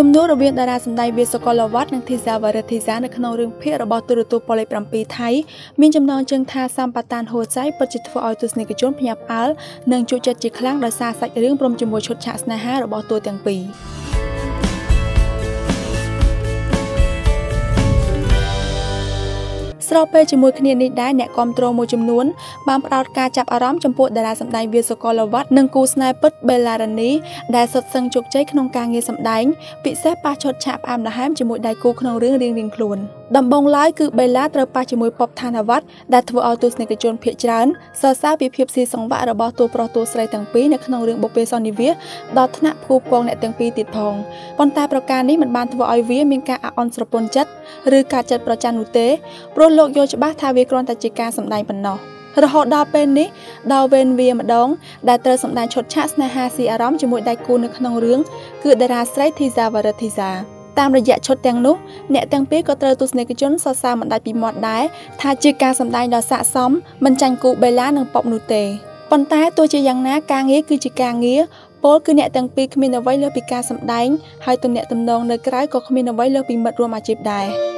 ជំនួសរវាងតារាសម្ដែងវាសុកលវត្តនិងធីសាវរៈធីសានៅក្នុងរឿងភាគរបស់ទូរទស្សន៍ប៉ូលេខ7ថៃមានចំណងជើងថាសម្បតានហួចៃពិតជាធ្វើឲ្យទស្សនិកជនភ្ញាក់ផ្អើលនិងជក់ចិត្តជាខ្លាំងដោយសារសាច់រឿងព្រមជាមួយឈុតឆាកស្នេហារបស់តួទាំងពីរ ស្របពេលជាមួយគ្នានេះដែរអ្នកគ្រប់គ្រងមួយចំនួនបានផ្ដោតការចាប់អារម្មណ៍ចំពោះតារាសម្ដែងវាសុកលវត្តនិងគូស្នេហ៍ពិតបេឡារ៉ានីដែលសុទ្ធសឹងជោគជ័យក្នុងការងារសម្ដែងពិសេសប៉ះឈុតឆាកផ្អែមល្ហែមជាមួយដៃគូក្នុងរឿងរៀងៗខ្លួន។ដំបូងឡើយគឺបេឡាត្រូវប៉ះជាមួយប៉ុបឋានវត្តដែលធ្វើឲ្យទស្សនិកជនភាគច្រើនសរសើរពីភាពស៊ីសង្វាក់របស់តួប្រុសតួស្រីទាំងពីរនៅក្នុងរឿងបុព្វេសន្និវាសដល់ថ្នាក់ភូពងអ្នកទាំងពីរទៀតផងប៉ុន្តែប្រការនេះមិនបានធ្វើឲ្យវាមានការអាក់អន់ស្រពន់ចិត្តឬការចិត្តប្រច័ណ្ឌនោះទេព្រោះលោកយល់ច្បាស់ថាវាគ្រាន់តែជាការសម្ដែងប៉ុណ្ណោះរហូតដល់ពេលនេះដល់វេនវាម្ដង ដែលត្រូវសម្ដែងឈុតឆាកស្នេហាស៊ីអារម្មណ៍ជាមួយដៃគូនៅក្នុងរឿងគឺតារាស្រីធីសាវរៈធីសា តាមរយៈឈុតទាំងនោះអ្នកទាំងពីរក៏ត្រូវទស្សនិកជនសរសើរមិនដាច់ពីមាត់ដែរថាជាការសម្ដែងដ៏ស័ក្តិសមមិនចាញ់គូបេឡានិងប៉ុបនោះទេប៉ុន្តែទោះជាយ៉ាងណាការងារគឺជាការងារពលគឺអ្នកទាំងពីរគ្មានអ្វីលើសពីការសម្ដែងហើយទំនាក់ទំនងនៅក្រៅក៏គ្មានអ្វីលើសពីមិត្តរួមអាជីពដែរ